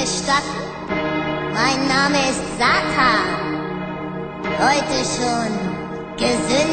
gestatten. Mein Name ist Satan. Heute schon gesünder.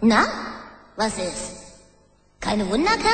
Na, was ist? Keine Wunderkerzen?